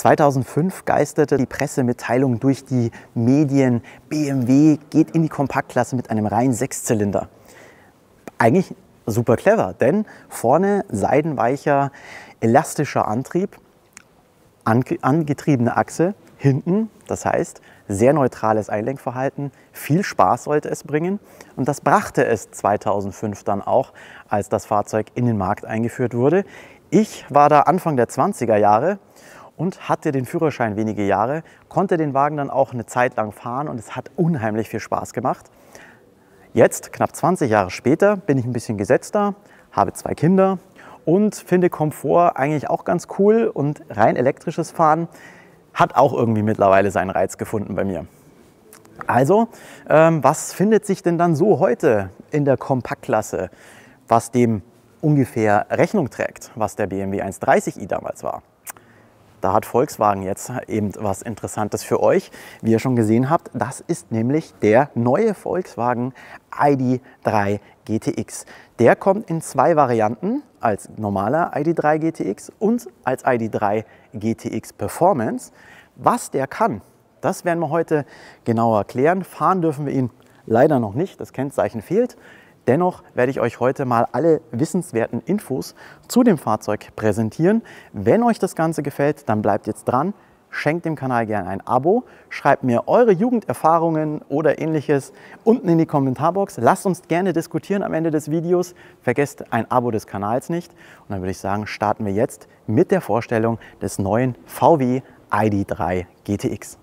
2005 geisterte die Pressemitteilung durch die Medien, BMW geht in die Kompaktklasse mit einem reinen Sechszylinder. Eigentlich super clever, denn vorne seidenweicher, elastischer Antrieb, angetriebene Achse, hinten, das heißt sehr neutrales Einlenkverhalten, viel Spaß sollte es bringen und das brachte es 2005 dann auch, als das Fahrzeug in den Markt eingeführt wurde. Ich war da Anfang der 20er Jahre und hatte den Führerschein wenige Jahre, konnte den Wagen dann auch eine Zeit lang fahren und es hat unheimlich viel Spaß gemacht. Jetzt, knapp 20 Jahre später, bin ich ein bisschen gesetzter, habe zwei Kinder und finde Komfort eigentlich auch ganz cool und rein elektrisches Fahren hat auch irgendwie mittlerweile seinen Reiz gefunden bei mir. Also, ähm, was findet sich denn dann so heute in der Kompaktklasse, was dem ungefähr Rechnung trägt, was der BMW 130i damals war? Da hat Volkswagen jetzt eben was Interessantes für euch. Wie ihr schon gesehen habt, das ist nämlich der neue Volkswagen ID3 GTX. Der kommt in zwei Varianten, als normaler ID3 GTX und als ID3 GTX Performance. Was der kann, das werden wir heute genauer erklären. Fahren dürfen wir ihn leider noch nicht, das Kennzeichen fehlt. Dennoch werde ich euch heute mal alle wissenswerten Infos zu dem Fahrzeug präsentieren. Wenn euch das Ganze gefällt, dann bleibt jetzt dran. Schenkt dem Kanal gerne ein Abo, schreibt mir eure Jugenderfahrungen oder ähnliches unten in die Kommentarbox. Lasst uns gerne diskutieren am Ende des Videos. Vergesst ein Abo des Kanals nicht. Und dann würde ich sagen, starten wir jetzt mit der Vorstellung des neuen VW ID3 GTX.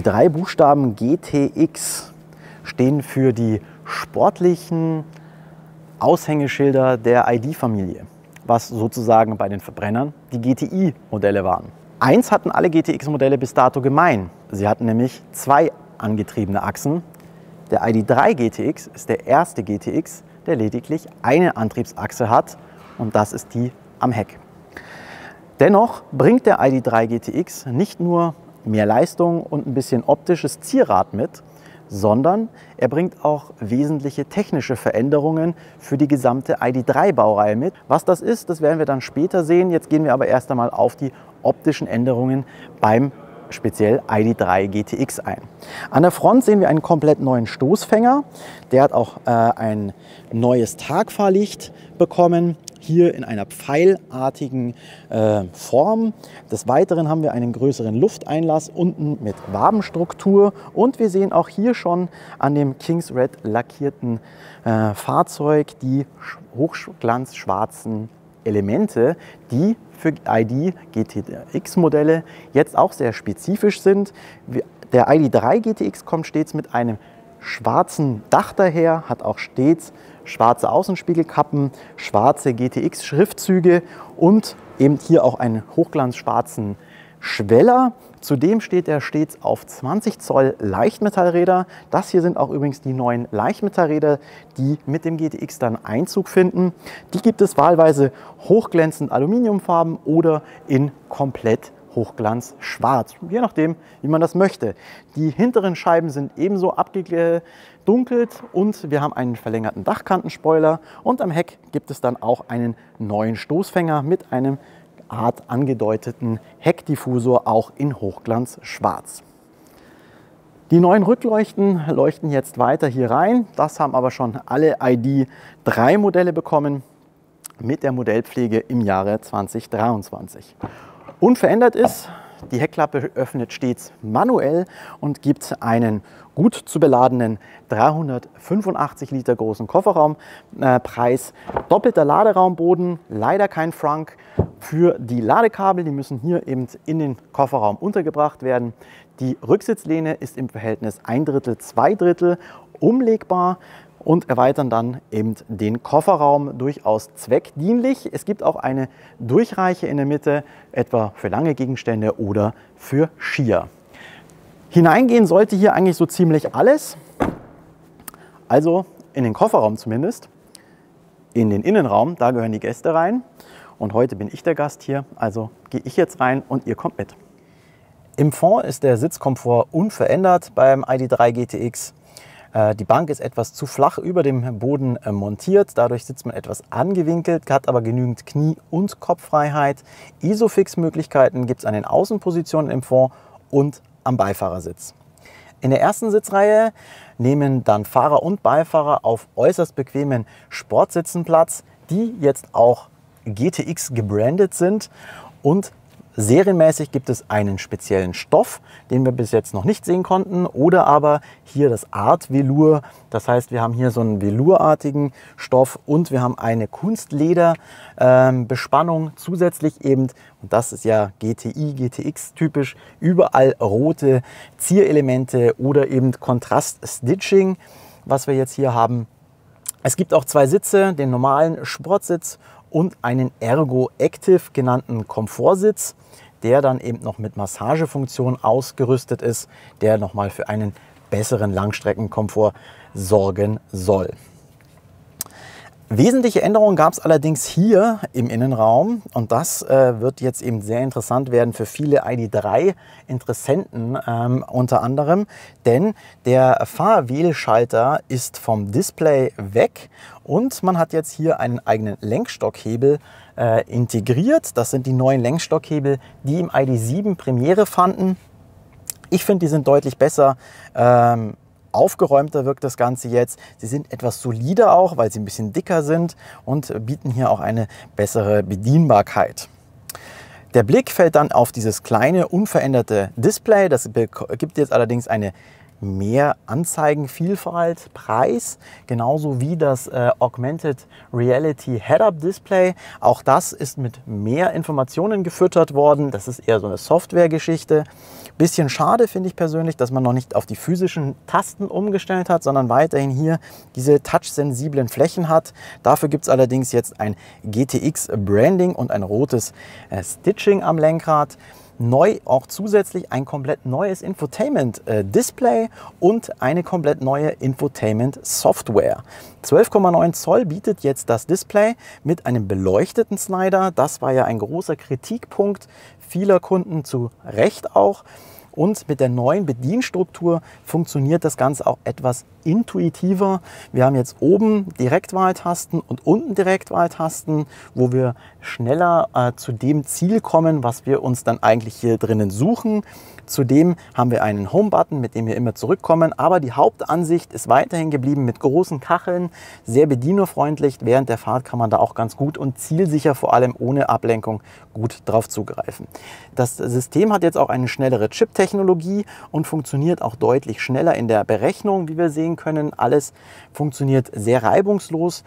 Die drei Buchstaben GTX stehen für die sportlichen Aushängeschilder der ID-Familie, was sozusagen bei den Verbrennern die GTI-Modelle waren. Eins hatten alle GTX-Modelle bis dato gemein. Sie hatten nämlich zwei angetriebene Achsen. Der ID3 GTX ist der erste GTX, der lediglich eine Antriebsachse hat und das ist die am Heck. Dennoch bringt der ID3 GTX nicht nur mehr Leistung und ein bisschen optisches Zierrad mit, sondern er bringt auch wesentliche technische Veränderungen für die gesamte ID3-Baureihe mit. Was das ist, das werden wir dann später sehen. Jetzt gehen wir aber erst einmal auf die optischen Änderungen beim speziell ID3 GTX ein. An der Front sehen wir einen komplett neuen Stoßfänger. Der hat auch äh, ein neues Tagfahrlicht bekommen hier in einer pfeilartigen äh, Form. Des Weiteren haben wir einen größeren Lufteinlass unten mit Wabenstruktur und wir sehen auch hier schon an dem Kings Red lackierten äh, Fahrzeug die hochglanzschwarzen Elemente, die für ID GTX Modelle jetzt auch sehr spezifisch sind. Der ID3 GTX kommt stets mit einem schwarzen Dach daher, hat auch stets schwarze Außenspiegelkappen, schwarze GTX-Schriftzüge und eben hier auch einen hochglanzschwarzen Schweller. Zudem steht er stets auf 20 Zoll Leichtmetallräder. Das hier sind auch übrigens die neuen Leichtmetallräder, die mit dem GTX dann Einzug finden. Die gibt es wahlweise hochglänzend aluminiumfarben oder in komplett Hochglanz schwarz, je nachdem, wie man das möchte. Die hinteren Scheiben sind ebenso abgedunkelt und wir haben einen verlängerten Dachkantenspoiler und am Heck gibt es dann auch einen neuen Stoßfänger mit einem Art angedeuteten Heckdiffusor, auch in Hochglanz schwarz. Die neuen Rückleuchten leuchten jetzt weiter hier rein. Das haben aber schon alle ID3 Modelle bekommen mit der Modellpflege im Jahre 2023. Unverändert ist, die Heckklappe öffnet stets manuell und gibt einen gut zu beladenen 385 Liter großen Kofferraumpreis. Doppelter Laderaumboden, leider kein Frank für die Ladekabel. Die müssen hier eben in den Kofferraum untergebracht werden. Die Rücksitzlehne ist im Verhältnis ein Drittel, zwei Drittel umlegbar und erweitern dann eben den Kofferraum durchaus zweckdienlich. Es gibt auch eine Durchreiche in der Mitte, etwa für lange Gegenstände oder für Skier. Hineingehen sollte hier eigentlich so ziemlich alles, also in den Kofferraum zumindest. In den Innenraum, da gehören die Gäste rein. Und heute bin ich der Gast hier, also gehe ich jetzt rein und ihr kommt mit. Im Fond ist der Sitzkomfort unverändert beim ID3 GTX. Äh, die Bank ist etwas zu flach über dem Boden äh, montiert, dadurch sitzt man etwas angewinkelt, hat aber genügend Knie- und Kopffreiheit. Isofix-Möglichkeiten gibt es an den Außenpositionen im Fond und am Beifahrersitz. In der ersten Sitzreihe nehmen dann Fahrer und Beifahrer auf äußerst bequemen Sportsitzen Platz, die jetzt auch GTX gebrandet sind und Serienmäßig gibt es einen speziellen Stoff, den wir bis jetzt noch nicht sehen konnten, oder aber hier das Art Velour. Das heißt, wir haben hier so einen Velourartigen Stoff und wir haben eine Kunstlederbespannung ähm, zusätzlich eben, und das ist ja GTI, GTX typisch, überall rote Zierelemente oder eben Kontrast-Stitching, was wir jetzt hier haben. Es gibt auch zwei Sitze, den normalen Sportsitz und einen Ergo Active genannten Komfortsitz der dann eben noch mit Massagefunktion ausgerüstet ist, der nochmal für einen besseren Langstreckenkomfort sorgen soll. Wesentliche Änderungen gab es allerdings hier im Innenraum und das äh, wird jetzt eben sehr interessant werden für viele ID3-Interessenten ähm, unter anderem, denn der Fahrwählschalter ist vom Display weg und man hat jetzt hier einen eigenen Lenkstockhebel äh, integriert. Das sind die neuen Lenkstockhebel, die im ID7 Premiere fanden. Ich finde, die sind deutlich besser. Ähm, aufgeräumter wirkt das Ganze jetzt. Sie sind etwas solider auch, weil sie ein bisschen dicker sind und bieten hier auch eine bessere Bedienbarkeit. Der Blick fällt dann auf dieses kleine, unveränderte Display. Das gibt jetzt allerdings eine mehr Anzeigenvielfalt, Preis, genauso wie das äh, Augmented Reality Head-Up Display. Auch das ist mit mehr Informationen gefüttert worden. Das ist eher so eine Software-Geschichte. Bisschen schade finde ich persönlich, dass man noch nicht auf die physischen Tasten umgestellt hat, sondern weiterhin hier diese touch-sensiblen Flächen hat. Dafür gibt es allerdings jetzt ein GTX Branding und ein rotes äh, Stitching am Lenkrad neu auch zusätzlich ein komplett neues Infotainment-Display äh, und eine komplett neue Infotainment-Software. 12,9 Zoll bietet jetzt das Display mit einem beleuchteten Slider. Das war ja ein großer Kritikpunkt vieler Kunden, zu Recht auch. Und mit der neuen Bedienstruktur funktioniert das Ganze auch etwas intuitiver. Wir haben jetzt oben Direktwahltasten und unten Direktwahltasten, wo wir schneller äh, zu dem Ziel kommen, was wir uns dann eigentlich hier drinnen suchen. Zudem haben wir einen Home-Button, mit dem wir immer zurückkommen, aber die Hauptansicht ist weiterhin geblieben mit großen Kacheln, sehr bedienerfreundlich. Während der Fahrt kann man da auch ganz gut und zielsicher, vor allem ohne Ablenkung, gut drauf zugreifen. Das System hat jetzt auch eine schnellere Chip-Technologie und funktioniert auch deutlich schneller in der Berechnung, wie wir sehen können. Alles funktioniert sehr reibungslos.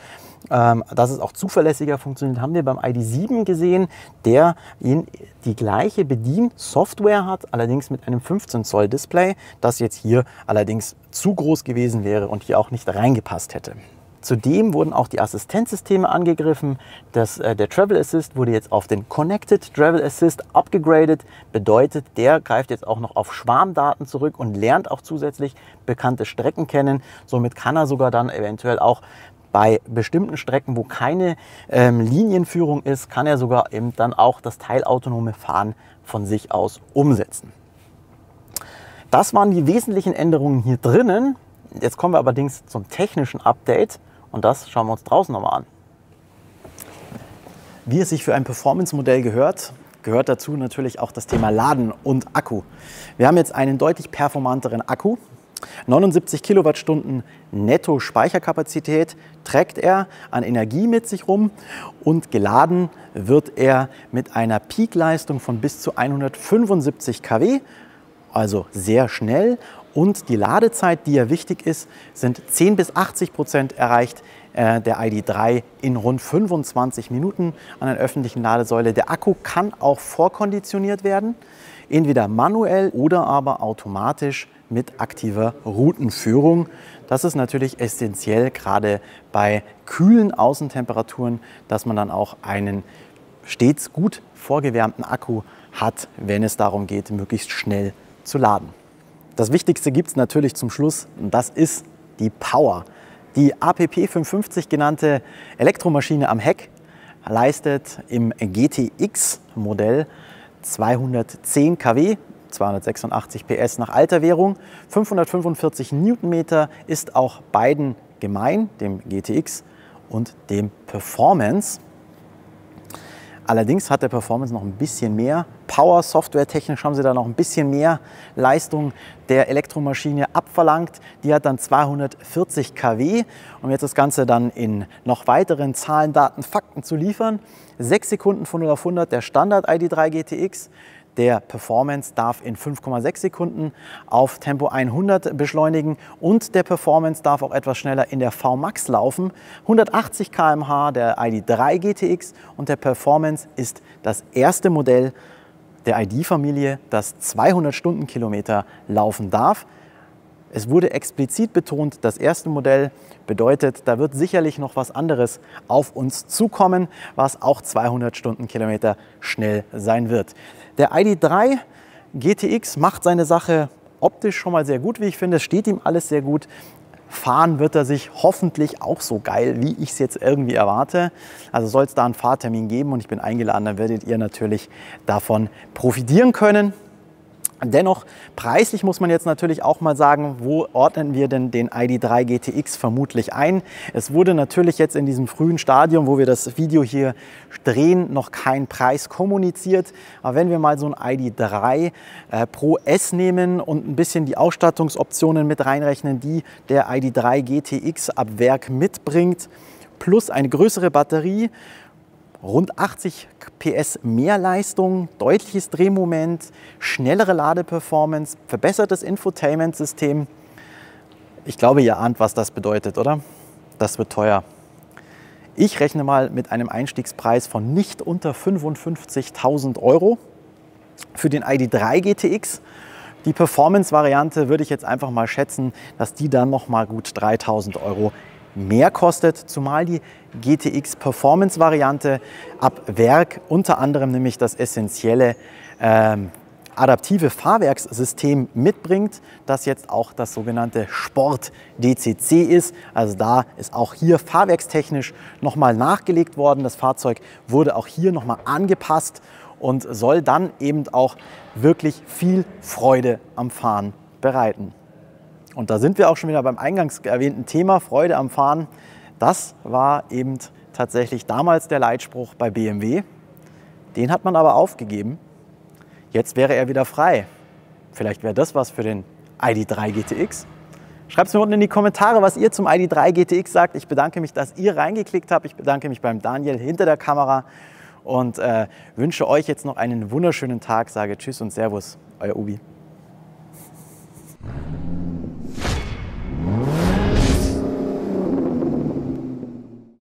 Ähm, dass es auch zuverlässiger funktioniert, haben wir beim ID7 gesehen, der die gleiche Bediensoftware hat, allerdings mit einem 15 Zoll Display, das jetzt hier allerdings zu groß gewesen wäre und hier auch nicht reingepasst hätte. Zudem wurden auch die Assistenzsysteme angegriffen. Das, äh, der Travel Assist wurde jetzt auf den Connected Travel Assist abgegradet. Bedeutet, der greift jetzt auch noch auf Schwarmdaten zurück und lernt auch zusätzlich bekannte Strecken kennen. Somit kann er sogar dann eventuell auch bei bestimmten Strecken, wo keine ähm, Linienführung ist, kann er sogar eben dann auch das teilautonome Fahren von sich aus umsetzen. Das waren die wesentlichen Änderungen hier drinnen. Jetzt kommen wir allerdings zum technischen Update und das schauen wir uns draußen nochmal an. Wie es sich für ein Performance-Modell gehört, gehört dazu natürlich auch das Thema Laden und Akku. Wir haben jetzt einen deutlich performanteren Akku, 79 Kilowattstunden netto Speicherkapazität trägt er an Energie mit sich rum und geladen wird er mit einer Peakleistung von bis zu 175 kW, also sehr schnell. Und die Ladezeit, die ja wichtig ist, sind 10 bis 80 Prozent erreicht äh, der ID3 in rund 25 Minuten an einer öffentlichen Ladesäule. Der Akku kann auch vorkonditioniert werden entweder manuell oder aber automatisch mit aktiver Routenführung. Das ist natürlich essentiell, gerade bei kühlen Außentemperaturen, dass man dann auch einen stets gut vorgewärmten Akku hat, wenn es darum geht, möglichst schnell zu laden. Das Wichtigste gibt es natürlich zum Schluss und das ist die Power. Die APP 550 genannte Elektromaschine am Heck leistet im GTX-Modell 210 kW, 286 PS nach alter Währung, 545 Newtonmeter ist auch beiden gemein, dem GTX und dem Performance. Allerdings hat der Performance noch ein bisschen mehr Power. Softwaretechnisch haben sie da noch ein bisschen mehr Leistung der Elektromaschine abverlangt. Die hat dann 240 kW. Um jetzt das Ganze dann in noch weiteren Zahlen, Daten, Fakten zu liefern. 6 Sekunden von 0 auf 100 der Standard ID3 GTX. Der Performance darf in 5,6 Sekunden auf Tempo 100 beschleunigen und der Performance darf auch etwas schneller in der VMAX laufen. 180 km/h der ID3 GTX und der Performance ist das erste Modell der ID-Familie, das 200 Stundenkilometer laufen darf. Es wurde explizit betont, das erste Modell bedeutet, da wird sicherlich noch was anderes auf uns zukommen, was auch 200 Stundenkilometer schnell sein wird. Der ID3 GTX macht seine Sache optisch schon mal sehr gut, wie ich finde. Es steht ihm alles sehr gut. Fahren wird er sich hoffentlich auch so geil, wie ich es jetzt irgendwie erwarte. Also soll es da einen Fahrtermin geben und ich bin eingeladen, dann werdet ihr natürlich davon profitieren können. Dennoch, preislich muss man jetzt natürlich auch mal sagen, wo ordnen wir denn den ID3 GTX vermutlich ein? Es wurde natürlich jetzt in diesem frühen Stadium, wo wir das Video hier drehen, noch kein Preis kommuniziert. Aber wenn wir mal so ein ID3 äh, Pro S nehmen und ein bisschen die Ausstattungsoptionen mit reinrechnen, die der ID3 GTX ab Werk mitbringt, plus eine größere Batterie, rund 80 PS mehr Leistung, deutliches Drehmoment, schnellere Ladeperformance, verbessertes Infotainment-System. Ich glaube, ihr ahnt, was das bedeutet, oder? Das wird teuer. Ich rechne mal mit einem Einstiegspreis von nicht unter 55.000 Euro für den ID3 GTX. Die Performance-Variante würde ich jetzt einfach mal schätzen, dass die dann noch mal gut 3.000 Euro mehr kostet, zumal die GTX Performance Variante ab Werk unter anderem nämlich das essentielle ähm, adaptive Fahrwerkssystem mitbringt, das jetzt auch das sogenannte Sport DCC ist. Also da ist auch hier fahrwerkstechnisch nochmal nachgelegt worden. Das Fahrzeug wurde auch hier nochmal angepasst und soll dann eben auch wirklich viel Freude am Fahren bereiten. Und da sind wir auch schon wieder beim eingangs erwähnten Thema Freude am Fahren. Das war eben tatsächlich damals der Leitspruch bei BMW. Den hat man aber aufgegeben. Jetzt wäre er wieder frei. Vielleicht wäre das was für den ID3 GTX. Schreibt es mir unten in die Kommentare, was ihr zum ID3 GTX sagt. Ich bedanke mich, dass ihr reingeklickt habt. Ich bedanke mich beim Daniel hinter der Kamera und äh, wünsche euch jetzt noch einen wunderschönen Tag. Sage Tschüss und Servus, euer Ubi.